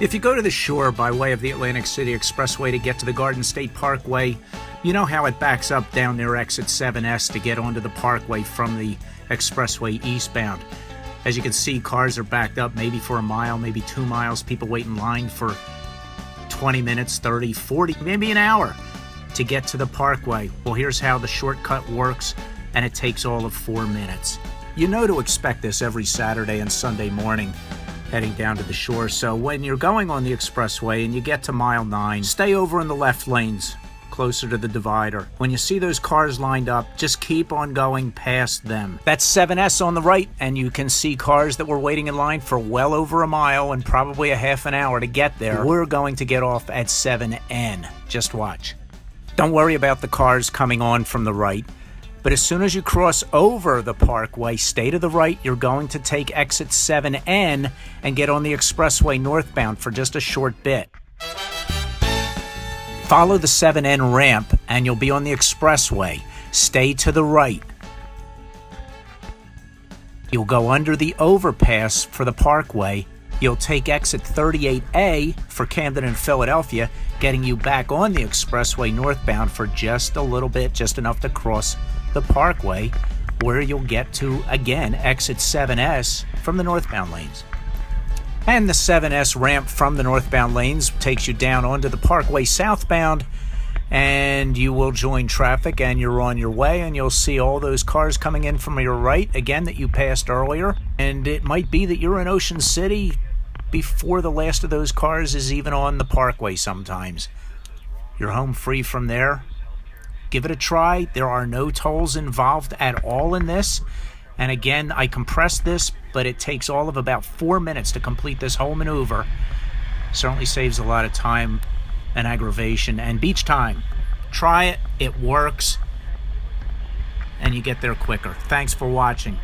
If you go to the shore by way of the Atlantic City Expressway to get to the Garden State Parkway, you know how it backs up down near exit 7S to get onto the parkway from the expressway eastbound. As you can see, cars are backed up maybe for a mile, maybe two miles. People wait in line for 20 minutes, 30, 40, maybe an hour to get to the parkway. Well, here's how the shortcut works, and it takes all of four minutes. You know to expect this every Saturday and Sunday morning heading down to the shore. So when you're going on the expressway and you get to mile nine, stay over in the left lanes closer to the divider. When you see those cars lined up, just keep on going past them. That's 7S on the right, and you can see cars that were waiting in line for well over a mile and probably a half an hour to get there. We're going to get off at 7N. Just watch. Don't worry about the cars coming on from the right. But as soon as you cross over the parkway, stay to the right. You're going to take exit 7N and get on the expressway northbound for just a short bit. Follow the 7N ramp and you'll be on the expressway. Stay to the right. You'll go under the overpass for the parkway. You'll take exit 38A for Camden and Philadelphia, getting you back on the expressway northbound for just a little bit, just enough to cross the parkway, where you'll get to again exit 7S from the northbound lanes. And the 7S ramp from the northbound lanes takes you down onto the parkway southbound, and you will join traffic and you're on your way, and you'll see all those cars coming in from your right again that you passed earlier. And it might be that you're in Ocean City before the last of those cars is even on the parkway sometimes. You're home free from there, Give it a try. There are no tolls involved at all in this. And again, I compressed this, but it takes all of about four minutes to complete this whole maneuver. Certainly saves a lot of time and aggravation and beach time. Try it, it works, and you get there quicker. Thanks for watching.